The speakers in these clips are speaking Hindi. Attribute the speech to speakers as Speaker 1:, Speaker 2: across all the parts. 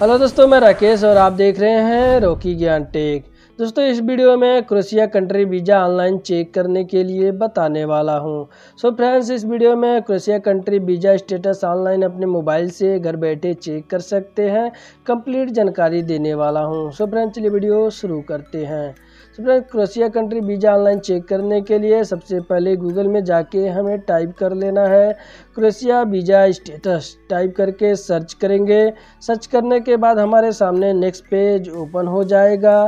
Speaker 1: हेलो दोस्तों मैं राकेश और आप देख रहे हैं रोकी ज्ञान टेक। दोस्तों, इस वीडियो में Croatia country visa online check करने के लिए बताने वाला हूँ। सो so फ्रेंड्स इस वीडियो में Croatia country visa status online अपने मोबाइल से घर बैठे चेक कर सकते हैं, कंप्लीट जानकारी देने वाला हूँ। सो फ्रेंड्स चलिए वीडियो शुरू करते हैं। तो friend Croatia country visa online check करने के लिए सबसे पहले गूगल में जाके हमें टाइप कर लेना है। क्रोशिया वीज़ा स्टेटस टाइप करके सर्च करेंगे। सर्च करने के बाद हमारे सामने नेक्स्ट पेज ओपन हो जाएगा।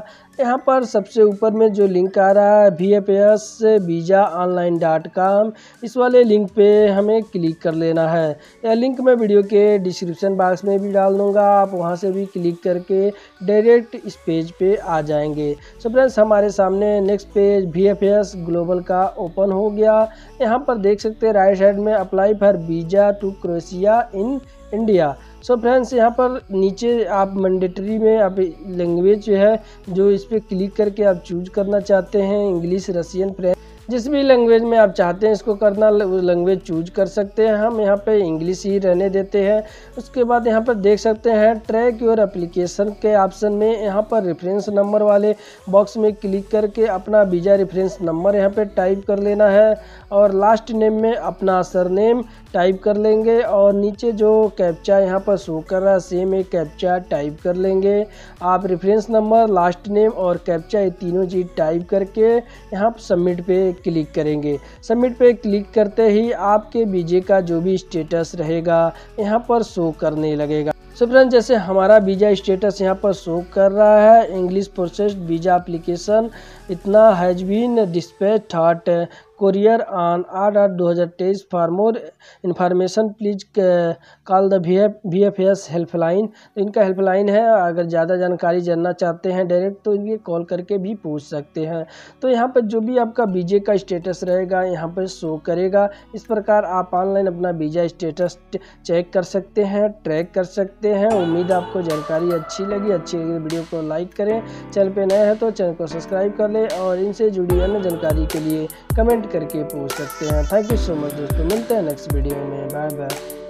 Speaker 1: यहाँ पर सबसे ऊपर में जो लिंक आ रहा है V F S visa online dot com इस वाले लिंक पे हमें क्लिक कर लेना है। यह लिंक मैं वीडियो के डिस्क्रिप्शन बॉक्स में भी डाल दूँगा, आप वहाँ से भी क्लिक करके डायरेक्ट इस पेज पे आ जाएँगे। सो फ्रेंड्स हमारे सामने next page V F S global का ओपन हो गया। यहाँ पर देख सकते हैं राइट साइड में apply for visa to Croatia in India so friends यहाँ पर नीचे आप मैंडेटरी में आप लैंग्वेज जो है, जो इस पर क्लिक करके आप चूज़ करना चाहते हैं इंग्लिश रशियन फ्रेंच जिस भी लैंग्वेज में आप चाहते हैं इसको करना लैंग्वेज चूज़ कर सकते हैं। हम यहाँ पे इंग्लिश ही रहने देते हैं। उसके बाद यहाँ पर देख सकते हैं ट्रैक योर एप्लीकेशन के ऑप्शन में यहाँ पर रेफरेंस नंबर वाले बॉक्स में क्लिक करके अपना वीज़ा रेफरेंस नंबर यहाँ पे टाइप कर लेना है और लास्ट नेम में अपना सरनेम टाइप कर लेंगे और नीचे जो कैप्चा यहाँ पर शो कर रहा है सेम एक कैप्चा टाइप कर लेंगे। आप रेफरेंस नंबर लास्ट नेम और कैप्चा ये तीनों चीज़ टाइप करके यहाँ सबमिट पे क्लिक करेंगे। सबमिट पे क्लिक करते ही आपके बीजे का जो भी स्टेटस रहेगा, यहाँ पर शो करने लगेगा। सो फ्रेंड जैसे हमारा वीज़ा स्टेटस यहाँ पर शो कर रहा है इंग्लिश प्रोसेस्ड वीज़ा एप्लीकेशन इतना हैज़ बीन डिस्पैच दो हज़ार तेईस for more information please call the V F S helpline तो इनका हेल्पलाइन है, अगर ज़्यादा जानकारी जानना चाहते हैं डायरेक्ट तो इनके कॉल करके भी पूछ सकते हैं। तो यहाँ पर जो भी आपका वीजे का स्टेटस रहेगा, यहाँ पर शो करेगा। इस प्रकार आप ऑनलाइन अपना वीज़ा स्टेटस चेक कर सकते हैं ट्रैक कर सकते हैं। उम्मीद आपको जानकारी अच्छी लगी। अच्छी लगी वीडियो को लाइक करें। चैनल पर नए हैं तो चैनल को सब्सक्राइब कर लें और इनसे जुड़ी अन्य जानकारी के लिए कमेंट करके पूछ सकते हैं। थैंक यू सो मच दोस्तों। मिलते हैं नेक्स्ट वीडियो में। Bye bye.